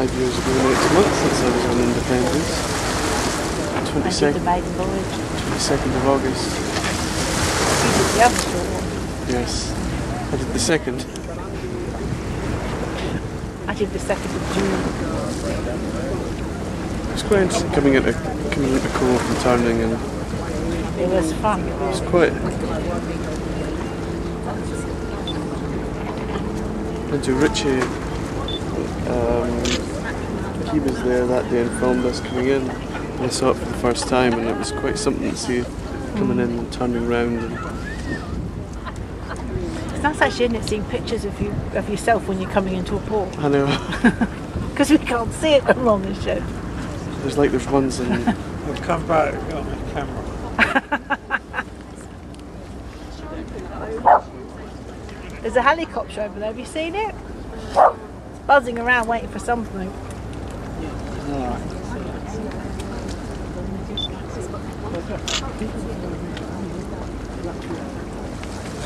five years ago next month since I was on Independence. 22nd, the maiden voyage. 22nd of August. You did the other short one. Yes. I did the second. I did the second of June. It was quite interesting coming into coming into Cobh and turning and It was fun. it was quite Andrew Ritchie um, he was there that day and filmed us coming in and I saw it for the first time and it was quite something to see coming in and turning round and It's nice actually, isn't it, seeing pictures of you of yourself when you're coming into a port. I know Because we can't see it when we're on the ship. there's like there's ones in I'll come back on the camera. There's a helicopter over there, have you seen it? It's buzzing around waiting for something. Is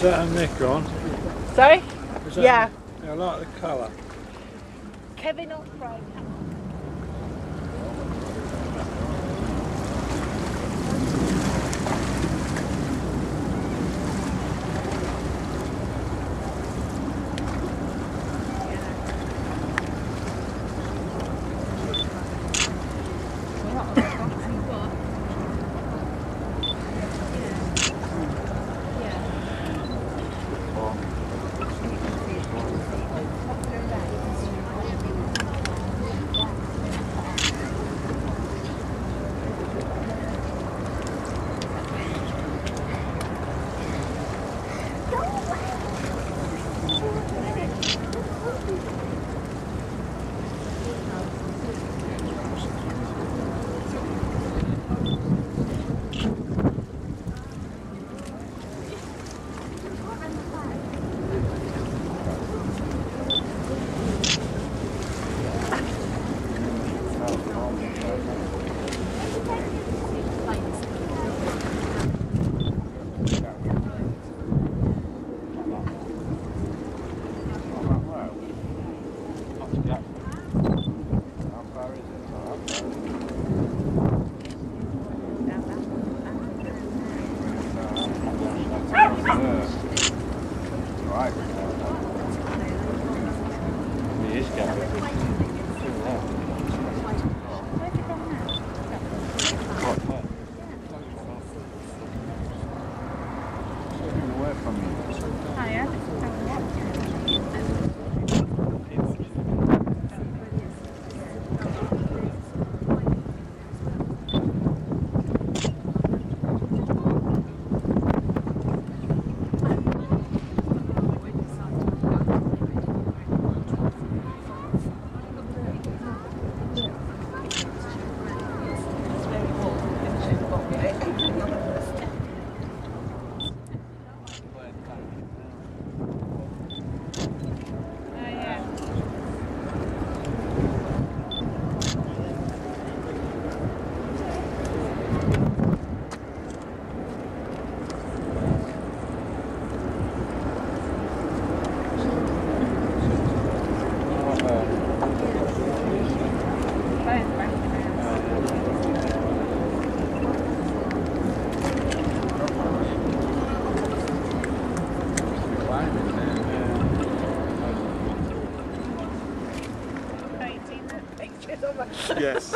that a Nikon? Sorry? Yeah. I like the colour. Kevin Osprey. Yes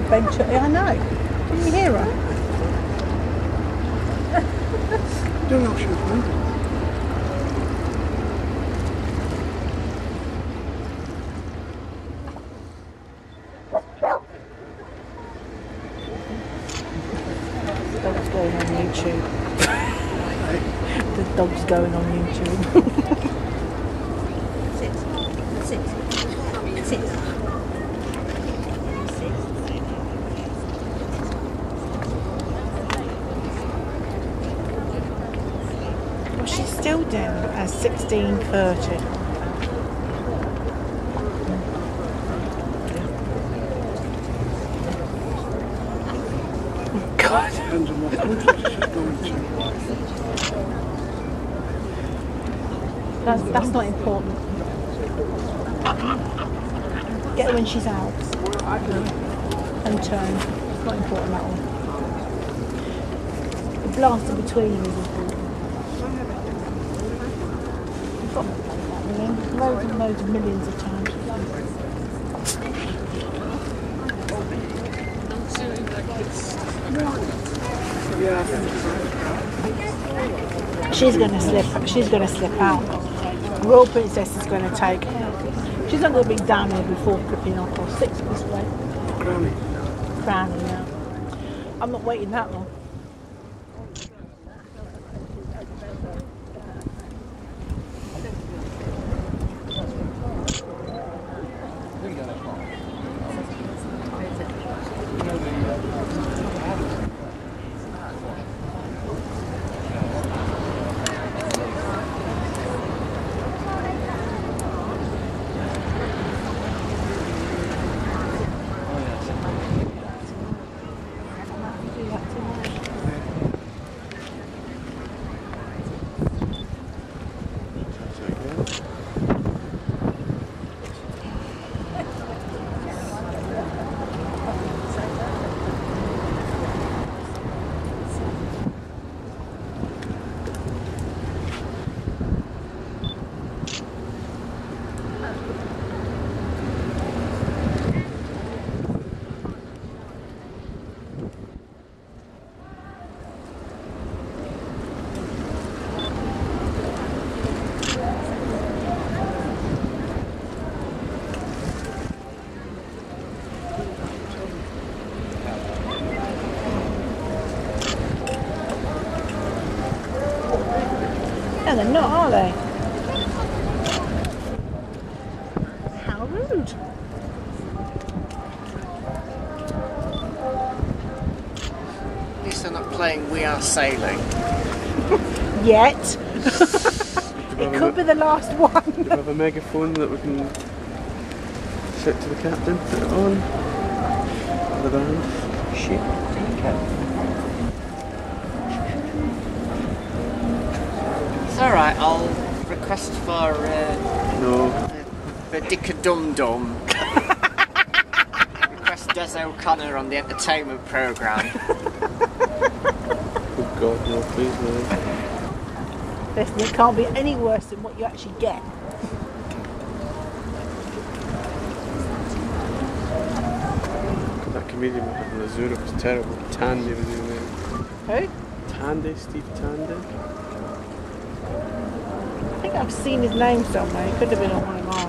Ventura. I know. Did you hear her? Don't know she was moving. The dog's going on YouTube. the dog's going on YouTube. Six. Six. Six. well, she's still down at 16.30. God. Depends on what country she's going to. That's, that's not important. Get her when she's out. And turn. It's not important at all. The blast in between is important. You've got to play that, you know, loads and loads of millions of times. Yeah, She's gonna slip. She's gonna slip out. Royal Princess is gonna take. She's not gonna be down here before flipping off or six this way. Granny. Crowning now. I'm not waiting that long. Yet. It could be the last one. do we have a megaphone that we can set to the captain, put it on? The band. Shit. It's alright, I'll request for uh, No. the Dicker Dum Dum. request Des O'Connor on the entertainment programme. Oh God, no, please no. Listen, it can't be any worse than what you actually get. That comedian had in Azura was terrible. Tandy was his name. Who? Tandy, Steve Tandy. I think I've seen his name somewhere. He could have been on one of mine.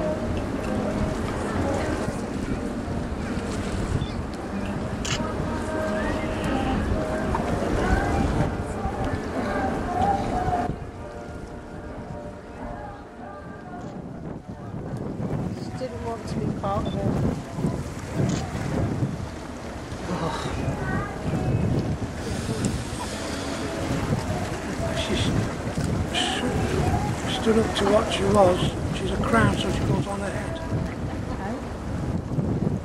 Stu- stood up to what she was. She's a crown, so she goes on her head.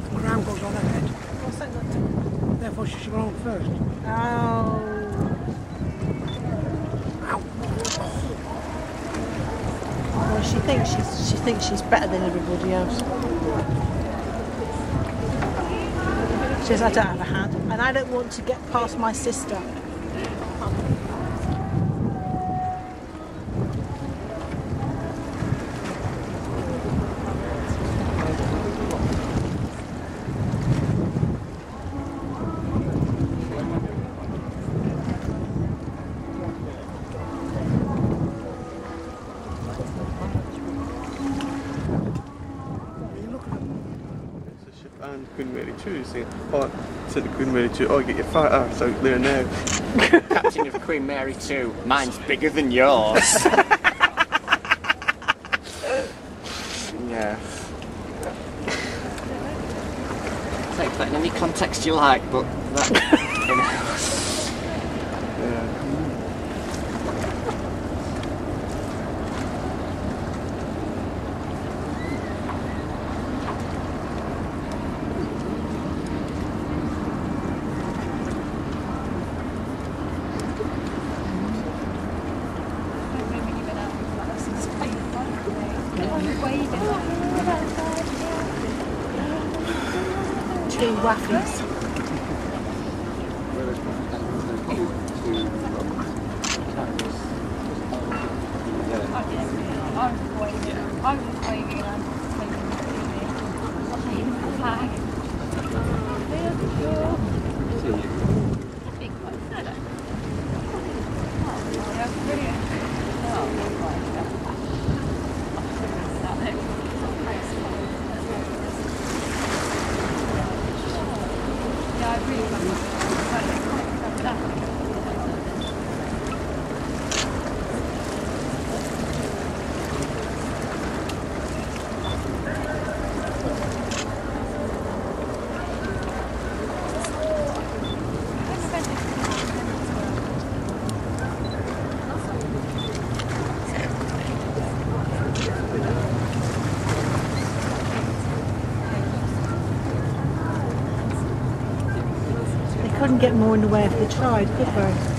The crown goes on her head. What's that got to Therefore, she should go on first. Oh. Ow. Well, she thinks she's she thinks she's better than everybody else. She says, I don't have a hand, and I don't want to get past my sister. and Queen Mary 2 saying, oh, said to Queen Mary 2, oh, get your fat ass out there now. Captain of Queen Mary 2. Mine's bigger than yours. yeah. Take that in any context you like, but that. Waffles. I'm waving. I'm just waving and I'm just waving the TV. Waving the flag. Big one. No, no. Oh, yeah, brilliant. Oh, Yeah, I really love it. They couldn't get more in the way if they tried, could they?